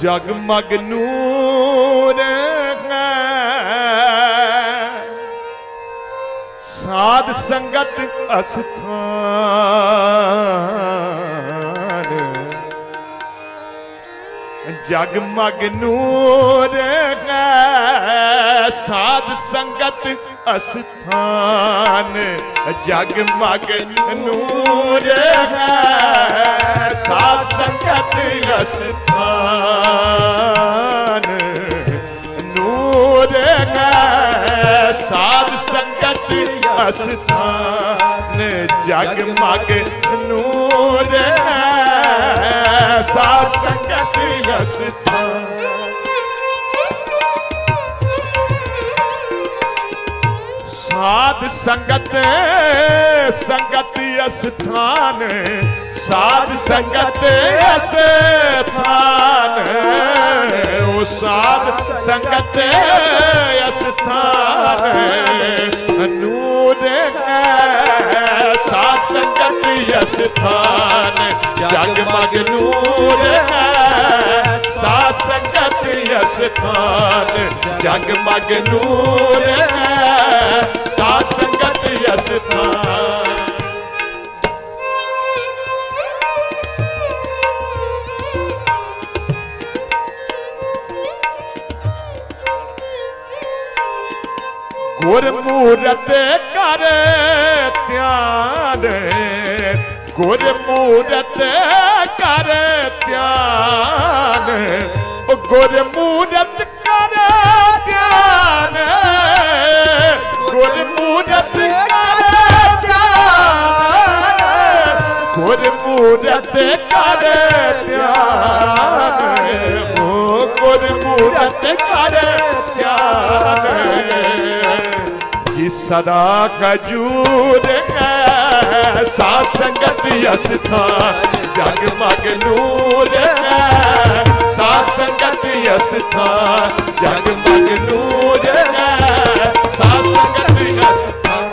ਜਗਮਗ ਨੂਰ ਹੈ। ਸਾਧ ਸੰਗਤ ਅਸਥਾਨ। ਜਗਮਗ ਨੂਰ ਹੈ, ਸਾਧ ਸੰਗਤ ਅਸਥਾਨ। ਜਗਮਗ ਨੂਰ ਹੈ, ਸਾਧ ਸੰਗਤ ਅਸਥਾਨ। ਸਥਾਨ ਜਗ ਮਗ ਨੂਰ ਹੈ ਸੰਗਤ ਅਸਥਾਨ ਸਾਧ। ਸੰਗਤ ਸੰਗਤ ਅਸਥਾਨ ਸਾਧ ਸੰਗਤ ਅਸਥਾਨ ਉਹ ਸਾਧ ਸੰਗਤ ਅਸਥਾਨ ਸੰਗਤ ਅਸਥਾਨ ਜਗਮਗ ਨੂਰ ਹੈ। ਸਾਧ ਸੰਗਤ ਅਸਥਾਨ ਜਗਮਗ ਨੂਰ ਹੈ। ਸਾਧ ਸੰਗਤ ਅਸਥਾਨ ਗੁਰਮੂਰਤ ਕਰ ਧਿਆਨ। ਗੁਰਮੂਰਤ ਕਰ ਧਿਆਨ। ਉਹ ਗੁਰਮੂਰਤ ਕਰ ਧਿਆਨ। ਗੁਰਮੂਰਤ ਕਰ ਧਿਆਨ। ਗੁਰਮੂਰਤ ਕਰ ਧਿਆਨ। ਉਹ ਗੁਰਮੂਰਤ ਕਰ ਧਿਆਨ। ਜੀ ਸਦਾ ਕਜੂਰ ਹੈ। ਸਾਧ ਸੰਗਤ ਅਸਥਾਨ ਜਗਮਗ ਨੂਰ ਹੈ। ਸਾਧ ਸੰਗਤ ਅਸਥਾਨ ਜਗਮਗ ਨੂਰ ਹੈ। ਸਾਧ ਸੰਗਤ ਅਸਥਾਨ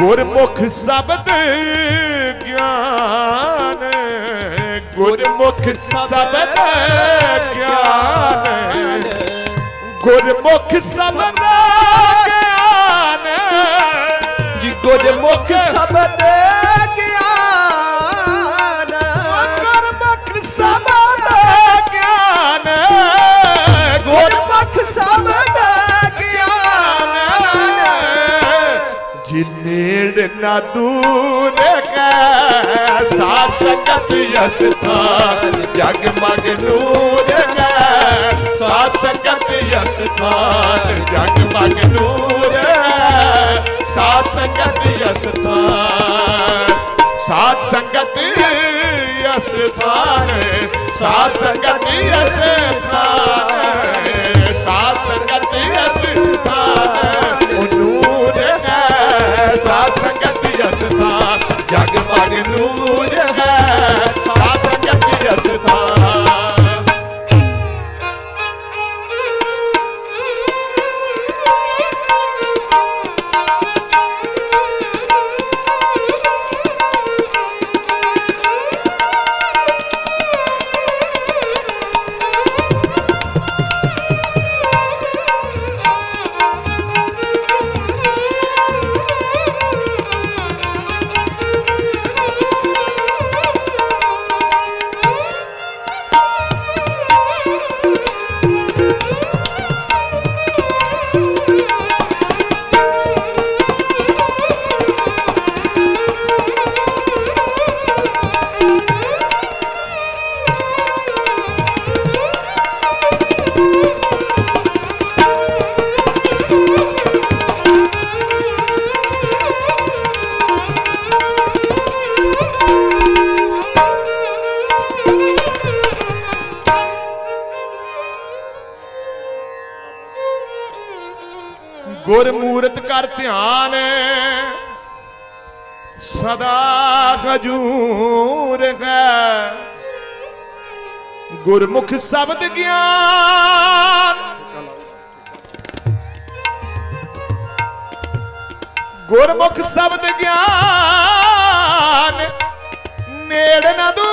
ਗੁਰਮੁਖ ਸ਼ਬਦ ਗਿਆਨ ਗੁਰਮੁਖ ਸ਼ਬਦ ਗਿਆਨ ਗੁਰਮੁਖ ਸ਼ਬਦ ਗਿਆਨ ਜੀ ਗੁਰਮੁਖ ਸ਼ਬਦ ਗਿਆਨ ਗੁਰਮੁਖ ਸ਼ਬਦ ਗਿਆਨ ਗੁਰਮੁਖ ਸ਼ਬਦ ਗਿਆਨ ਜਿਨੇੜ ਨਾ ਦੂਰ ਕੈ ਸਾਧ ਸੰਗਤ ਅਸਥਾਨ ਜਗਮਗ ਨੂਰ ਹੈ ਸਾਧ ਸੰਗਤ ਅਸਥਾਨ ਜਗਮਗ ਨੂਰ ਹੈ ਸਾਧ ਸੰਗਤ ਅਸਥਾਨ ਸਾਧ ਸੰਗਤ ਅਸਥਾਨ ਸਾਧ ਸੰਗਤ ਕਰ ਧਿਆਨ ਸਦਾ ਹਜੂਰ ਹੈ। ਗੁਰਮੁਖ ਸ਼ਬਦ ਗਿਆਨ। ਗੁਰਮੁਖ ਸ਼ਬਦ ਗਿਆਨ ਨੇੜ ਨਾ ਦੂਰ।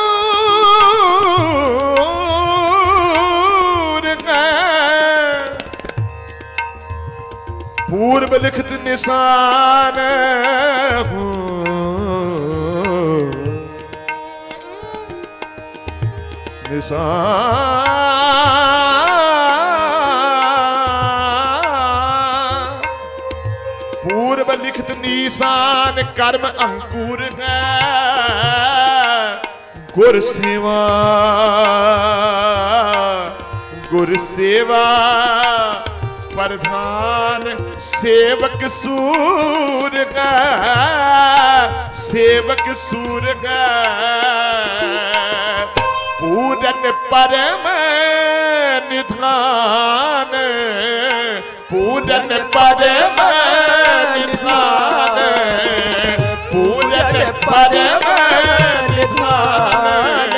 ਪੂਰਬ ਲਿਖਤ ਨਿਸ਼ਾਨ ਹੂੰ। ਨਿਸ਼ਾਨ। ਪੂਰਬ ਲਿਖਤ ਨਿਸ਼ਾਨ ਕਰਮ ਅੰਕੁਰ ਗੁਰ ਸੇਵਾ। ਗੁਰ ਸੇਵਾ। ਪ੍ਰਧਾਨ ਸੇਵਕ ਸੂਰ ਹੈ, ਸੇਵਕ ਸੂਰ ਹੈ। ਪੂਰਨ ਪਰਮ ਨਿਧਾਨ, ਪੂਰਨ ਪਰਮ ਨਿਧਾਨ, ਪੂਰਨ ਪਰਮ ਨਿਧਾਨ।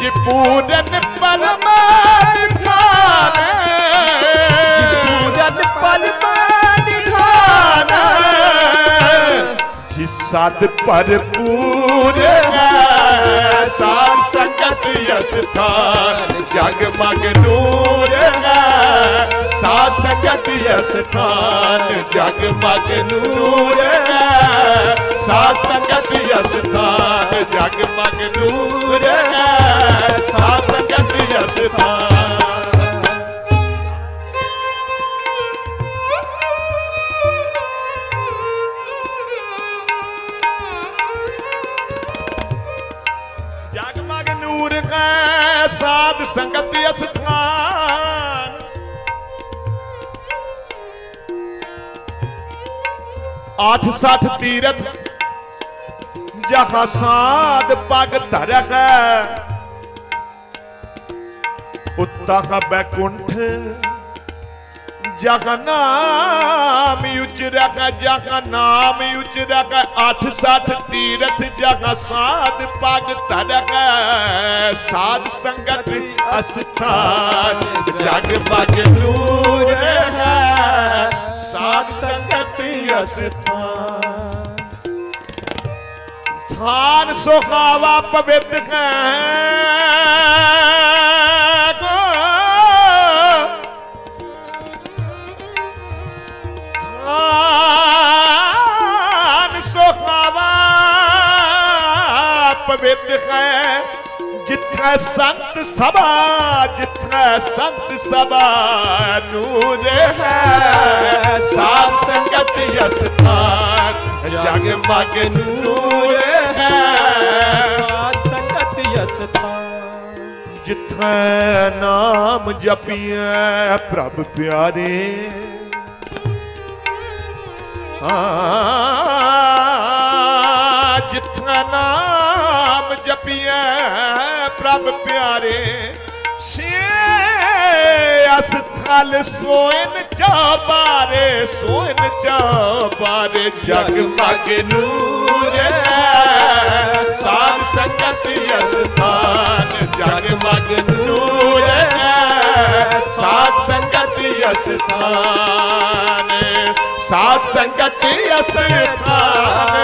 ਜੀ ਪੂਰਨ ਸਦ ਭਰਪੂਰ ਹੈ। ਸਾਧ ਸੰਗਤ ਅਸਥਾਨ ਜਗ ਮਗ ਨੂਰ ਹੈ। ਸਾਧ ਸੰਗਤ ਅਸਥਾਨ ਜਗ ਮਗ ਨੂਰ ਹੈ। ਸਾਧ ਸੰਗਤ ਅਸਥਾਨ ਜਗ ਮਗ ਨੂਰ ਆਠ ਸੱਠ ਤੀਰਥ, ਜਹਾਂ ਸਾਧ ਪਗ ਧਰੈ ਉੱਤਾ ਬੈਕੁੰਠ ਜਗ ਨਾਮ ਉਚਰਕ ਜਗ ਨਾਮ ਉਚਰਕ ਅੱਠ ਸੱਠ ਤੀਰਥ ਜਗ ਸਾਧ ਪਗ ਧਰਕ ਸਾਧ ਸੰਗਤ ਅਸਥਾਨ ਜਗ ਪਗ ਨੂਰ ਹੈ। ਸਾਧ ਸੰਗਤ ਅਸਥਾਨ ਥਾਨ ਸੁਖਾਵਾ ਪਵਿੱਤ ਹੈ। ਜਿੱਥੇ ਸੰਤ ਸਭਾ ਜਿੱਥੇ ਸੰਤ ਸਭਾ ਨੂਰ ਹੈ। ਸਾਧ ਸੰਗਤ ਅਸਥਾਨ ਜਗ ਮਗ ਨੂਰ ਹੈ। ਸਾਧ ਸੰਗਤ ਅਸਥਾਨ ਜਿੱਥੇ ਨਾਮ ਜਪੀਐ ਪ੍ਰਭ ਪਿਆਰੇ। ਆ ਪ੍ਰਭ ਪਿਆਰੇ ਸੇ ਅਸਥਲ ਸੋਇਨ ਚਾਬਾਰੇ ਸੋਇਨ ਚਾਬਾਰੇ ਜਗ ਮਗ ਨੂਰ ਹੈ। ਸਾਧ ਸੰਗਤ ਅਸਥਾਨ ਜਗ ਮਗ ਨੂਰ ਸਾਧ ਸੰਗਤ ਅਸਥਾਨ ਸਾਧ ਸੰਗਤ ਅਸਥਾਨ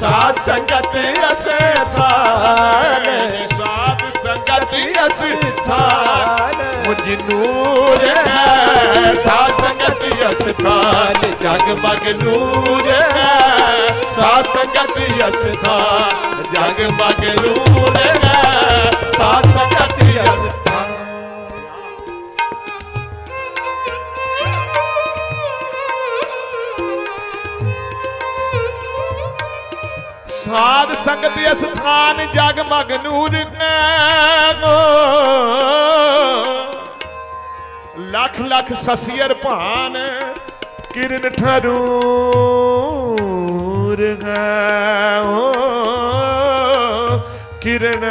ਸਾਧ ਸੰਗਤ ਅਸਥਾਨ ਸਾਧ ਸੰਗਤ ਅਸਥਾਨ ਮੁਝ ਨੂਰ ਹੈ ਸਾਧ ਸੰਗਤ ਅਸਥਾਨ ਜਗ ਮਗ ਨੂਰ ਹੈ ਸਾਧ ਸੰਗਤ ਅਸਥਾਨ ਜਗ ਮਗ ਨੂਰ ਹੈ ਸਾਧ ਸੰਗਤ ਅਸਥਾਨ ਸਾਧ ਸੰਗਤ ਅਸਥਾਨ ਜਗ ਮਗ ਨੂਰ ਲੱਖ ਲੱਖ ਸਸੀਰ ਭਾਨ ਕਿਰਨ ਠਰੂਰ ਹੈ ਓ ਕਿਰਨ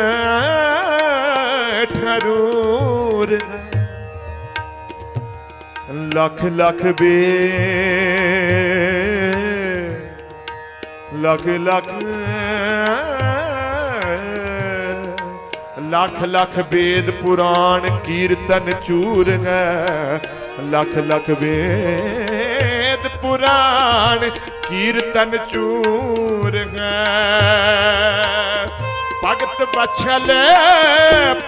ਠਰੂਰ ਲੱਖ ਲੱਖ ਬੇ ਲੱਖ ਲੱਖ ਲੱਖ ਲੱਖ ਵੇਦ ਪੁਰਾਣ ਕੀਰਤਨ ਚੂਰ ਹੈ। ਲੱਖ ਲੱਖ ਵੇਦ ਪੁਰਾਣ ਕੀਰਤਨ ਚੂਰ ਹੈ। ਭਗਤ ਬਛਲ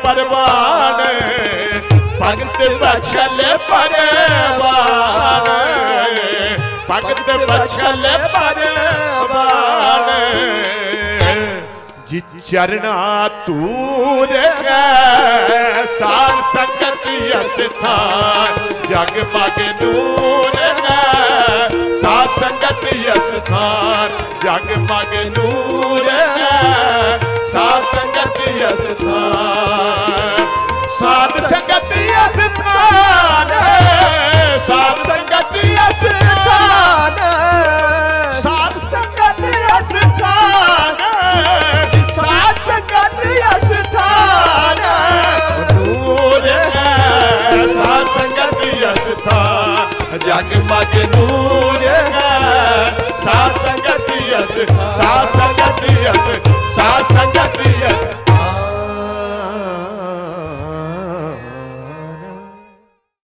ਪਰਵਾਨ ਭਗਤ ਬਛਲ ਪਰਵਾਨ ਭਗਤ ਬਛਲ ਪਰਵਾਨ ਜਿ ਚਰਣਾ ਤੂਰ ਹੈ। ਸਾਧ ਸੰਗਤ ਅਸਥਾਨ ਜਗ ਮਗ ਨੂਰ ਹੈ। ਸਾਧ ਸੰਗਤ ਅਸਥਾਨ ਜਗ ਮਗ ਨੂਰ ਜਗ ਮਜ ਨੂਰ ਹੈ। ਸਾਧ ਸੰਗਤ ਅਸ ਸਾਧ ਸੰਗਤ ਅਸ